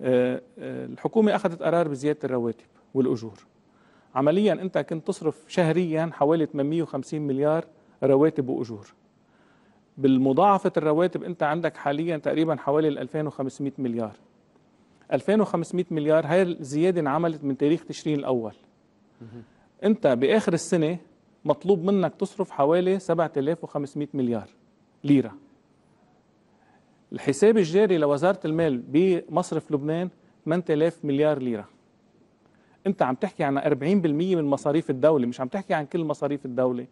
آه، آه، الحكومة أخذت قرار بزيادة الرواتب والأجور. عمليا أنت كنت تصرف شهريا حوالي 850 مليار رواتب وأجور. بالمضاعفة الرواتب أنت عندك حاليا تقريبا حوالي 2500 مليار. 2500 مليار هاي الزيادة انعملت من تاريخ تشرين الأول. أنت بآخر السنة مطلوب منك تصرف حوالي 7500 مليار ليرة. الحساب الجاري لوزارة المال بمصرف لبنان 8000 مليار ليرة. انت عم تحكي عن 40% من مصاريف الدولة مش عم تحكي عن كل مصاريف الدولة.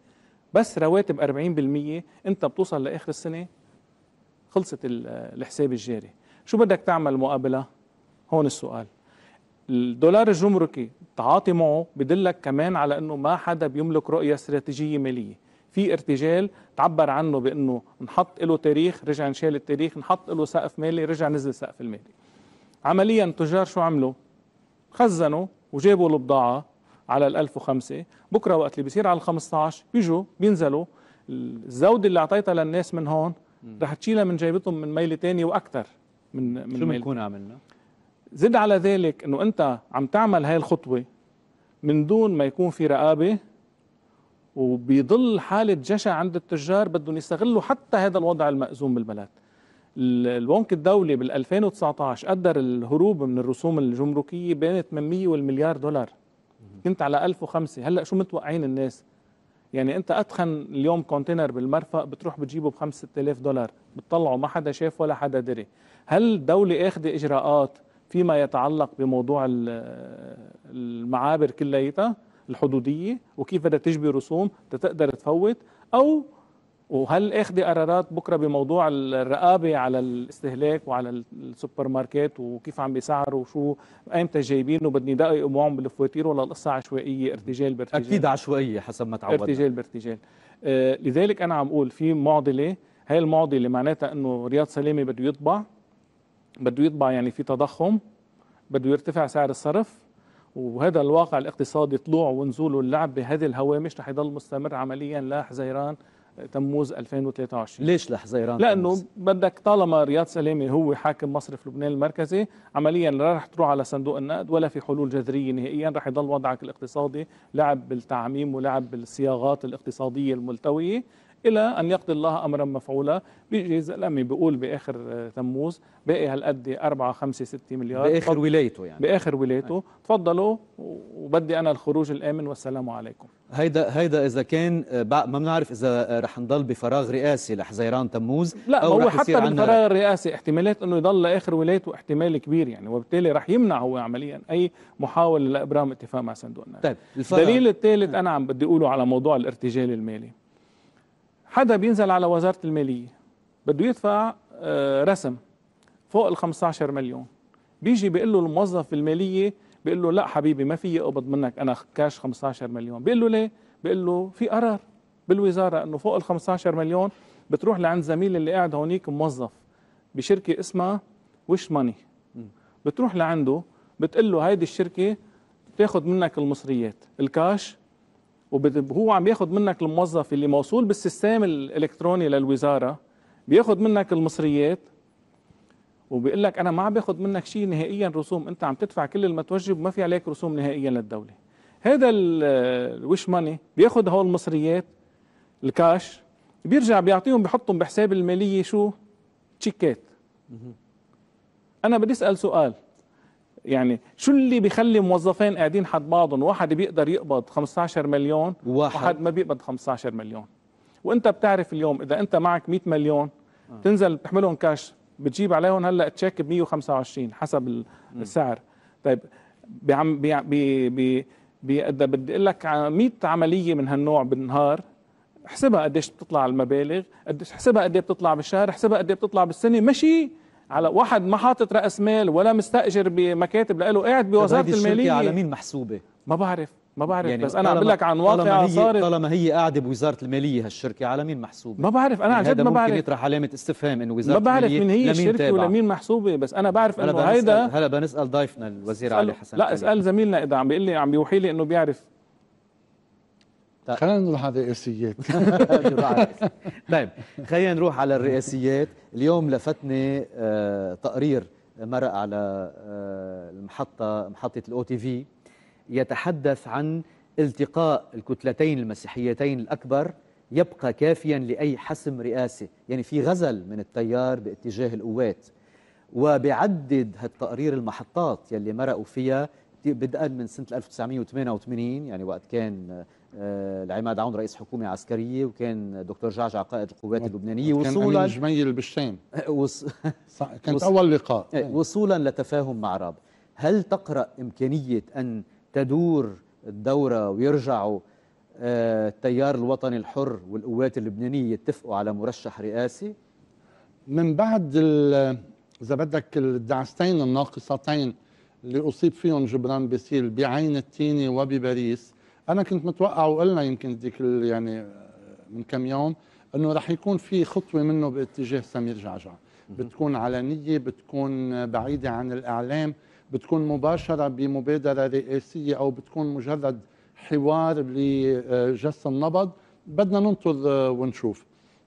بس رواتب 40% انت بتوصل لآخر السنة خلصت الحساب الجاري. شو بدك تعمل مقابلة؟ هون السؤال. الدولار الجمركي التعاطي معه بدلك كمان على إنه ما حدا بيملك رؤية استراتيجية مالية. في ارتجال تعبر عنه بأنه نحط له تاريخ رجع نشال التاريخ نحط له سقف مالي رجع نزل السقف المالي. عمليا التجار شو عملوا؟ خزنوا وجابوا البضاعة على ال 1005 بكرة وقت اللي بيصير على ال 15 بيجوا بينزلوا. الزود اللي أعطيتها للناس من هون رح تشيلها من جيبتهم من ميلة ثانية وأكثر من من شو بنكون عملنا؟ زد على ذلك إنه أنت عم تعمل هاي الخطوة من دون ما يكون في رقابة وبيضل حالة جشع عند التجار بدهم يستغلوا حتى هذا الوضع المأزوم بالبلد. البنك الدولي بال 2019 قدر الهروب من الرسوم الجمركية بين 800 والمليار دولار. كنت على 1005 هلأ شو متوقعين الناس؟ يعني أنت أتخن اليوم كونتينر بالمرفق بتروح بتجيبه ب 5 6000 دولار. بتطلعه. ما حدا شاف ولا حدا دري. هل الدولة أخذة إجراءات فيما يتعلق بموضوع المعابر كلياتها؟ الحدودية وكيف بدها تجبي رسوم تقدر تفوت أو وهل اخذ قرارات بكرة بموضوع الرقابة على الاستهلاك وعلى السوبر ماركت وكيف عم بيسعروا وشو ايمتى جايبينه بدي يدققوا معهم بالفواتير ولا القصة عشوائية ارتجال بارتجال؟ أكيد عشوائية حسب ما تعودنا. ارتجال بارتجال. آه لذلك أنا عم أقول في معضلة هاي المعضلة معناتها إنه رياض سلامه بده يطبع بده يطبع يعني في تضخم بده يرتفع سعر الصرف وهذا الواقع الاقتصادي طلوع ونزول واللعب بهذه الهوامش رح يضل مستمر عمليا. لحزيران تموز 2023 ليش لحزيران لأنه؟ بدك طالما رياض سلامه هو حاكم مصرف لبنان المركزي عمليا لا رح تروح على صندوق النقد ولا في حلول جذرية نهائيا. رح يضل وضعك الاقتصادي لعب بالتعميم ولعب بالصياغات الاقتصادية الملتوية. إلى أن يقضي الله امرا مفعولا. بيجي زلمة بيقول بآخر تموز باقي هالقد 4 5 6 مليار. بآخر ولايته يعني. بآخر ولايته. تفضلوا وبدي أنا الخروج الآمن والسلام عليكم. هيدا هيدا إذا كان ما بنعرف إذا رح نضل بفراغ رئاسي لحزيران تموز لا أو هو حتى بالفراغ الرئاسي احتمالات إنه يضل لآخر ولايته احتمال كبير يعني. وبالتالي رح يمنع هو عمليا أي محاولة لإبرام اتفاق مع صندوق النقد. طيب الدليل الثالث أنا عم بدي أقوله على موضوع الارتجال المالي. حدا بينزل على وزارة المالية بده يدفع آه، رسم فوق ال 15 مليون. بيجي بيقول له الموظف المالية بيقول له لا حبيبي ما في اقبض منك أنا كاش 15 مليون. بيقول له ليه؟ بيقول له في قرار بالوزارة إنه فوق ال 15 مليون بتروح لعند زميل اللي قاعد هونيك موظف بشركة اسمها وش ماني بتروح لعنده بتقول له هيدي الشركة بتاخذ منك المصريات الكاش وهو عم ياخذ منك الموظف اللي موصول بال system الإلكتروني للوزارة بياخذ منك المصريات وبيقول لك أنا ما عم باخذ منك شيء نهائيا رسوم أنت عم تدفع كل المتوجب وما في عليك رسوم نهائيا للدولة. هذا ال wash money بياخذ هول المصريات الكاش بيرجع بيعطيهم بحطهم بحساب المالية شو؟ تشيكات. أنا بدي أسأل سؤال. يعني شو اللي بيخلي موظفين قاعدين حد بعضهم؟ واحد بيقدر يقبض 15 مليون واحد, واحد ما بيقبض 15 مليون. وانت بتعرف اليوم إذا انت معك 100 مليون آه. تنزل بتحملهم كاش بتجيب عليهم هلأ تشيك ب 125 حسب السعر. طيب بعم بي بي بي بدي أقول لك 100 عملية من هالنوع بالنهار احسبها قديش بتطلع المبالغ قديش احسبها قد بتطلع بالشهر احسبها قد بتطلع بالسنة ماشي على واحد ما حاطط رأس مال ولا مستأجر بمكاتب له قاعد بوزارة المالية. على مين محسوبة؟ ما بعرف ما بعرف يعني بس أنا عم لك عن واقع صارت. طالما هي قاعدة بوزارة المالية هالشركة على مين محسوبة؟ ما بعرف أنا يعني عن جد ما بعرف. ممكن يطرح علامة استفهام إنه وزارة ما بعرف مين هي الشركة ولا مين محسوبة بس أنا بعرف إنه هيدا هلا بنسأل ضيفنا الوزير علي حسن لا اسأل زميلنا إذا عم بيقول لي عم بيوحي لي إنه بيعرف. طيب. خلينا نروح على الرئاسيات. طيب خلينا نروح على الرئاسيات. اليوم لفتني آه تقرير مرق على المحطة محطة الأو تي في يتحدث عن التقاء الكتلتين المسيحيتين الأكبر يبقى كافيا لأي حسم رئاسي. يعني في غزل من التيار باتجاه القوات. وبعدد هالتقرير المحطات يلي مرقوا فيها بدءا من سنة 1988 يعني وقت كان آه، العماد عون رئيس حكومة عسكرية وكان دكتور جعجع قائد القوات اللبنانية وصولا كان جميل بالشام. وص... كانت وص... أول لقاء. إيه، وصولا لتفاهم مع راب هل تقرأ إمكانية أن تدور الدورة ويرجعوا آه، التيار الوطني الحر والقوات اللبنانية يتفقوا على مرشح رئاسي؟ من بعد إذا بدك الدعستين الناقصتين اللي أصيب فيهم جبران باسيل بعين التيني وبباريس. أنا كنت متوقع وقلنا يمكن ديك يعني من كم يوم أنه رح يكون في خطوة منه باتجاه سمير جعجع. بتكون علنية بتكون بعيدة عن الإعلام بتكون مباشرة بمبادرة رئاسية أو بتكون مجرد حوار لجس النبض. بدنا ننطر ونشوف.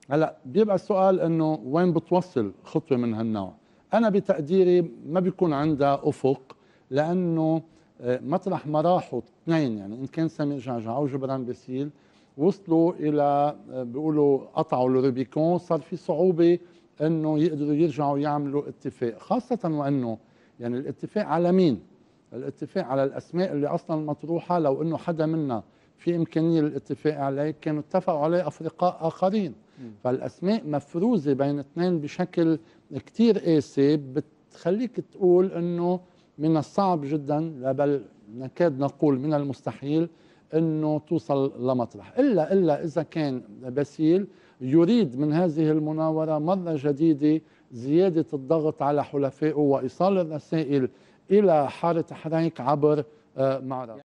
هلأ بيبقى السؤال إنه وين بتوصل خطوة من هالنوع؟ أنا بتقديري ما بيكون عندها أفق. لأنه آه، مطرح ما راحوا اثنين يعني. إن كان سمير جعجع أو جبران باسيل وصلوا إلى آه، بيقولوا قطعوا الروبيكون صار في صعوبة إنه يقدروا يرجعوا يعملوا اتفاق خاصة وإنه يعني الاتفاق على مين؟ الاتفاق على الأسماء اللي أصلا مطروحة لو إنه حدا منا في إمكانية للاتفاق عليه كانوا اتفقوا عليه أفرقاء آخرين. فالأسماء مفروزة بين اثنين بشكل كثير قاسي بتخليك تقول إنه من الصعب جدا بل نكاد نقول من المستحيل إنه توصل لمطرح. إلا إلا إذا كان باسيل يريد من هذه المناورة مرة جديدة زيادة الضغط على حلفائه وإيصال الرسائل إلى حارة حريق عبر آه، معرض.